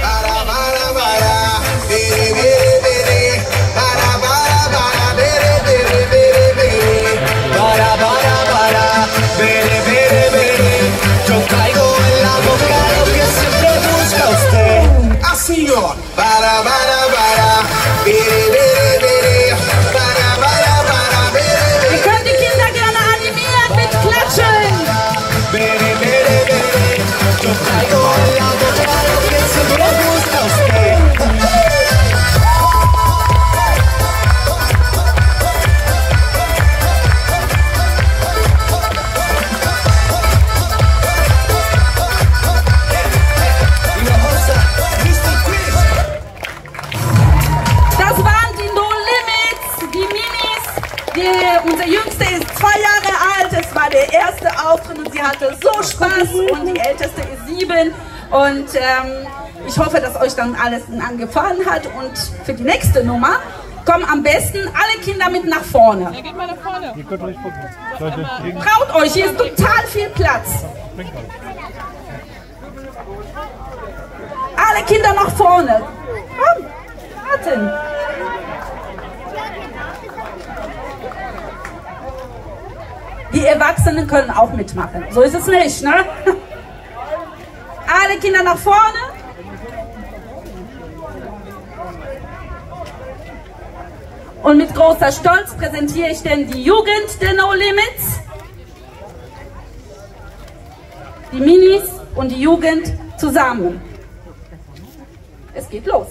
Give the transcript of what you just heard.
para, para, para. Hatte so Spaß. Und die Älteste ist sieben. Und ähm, ich hoffe, dass euch dann alles angefallen hat. Und für die nächste Nummer kommen am besten alle Kinder mit nach vorne. Ja, geht mal nach vorne. Ihr könnt euch gucken. Traut euch, hier ist total viel Platz. Alle Kinder nach vorne. Komm, warten. Die Erwachsenen können auch mitmachen. So ist es nicht, ne? Alle Kinder nach vorne. Und mit großer Stolz präsentiere ich denn die Jugend der No Limits. Die Minis und die Jugend zusammen. Es geht los.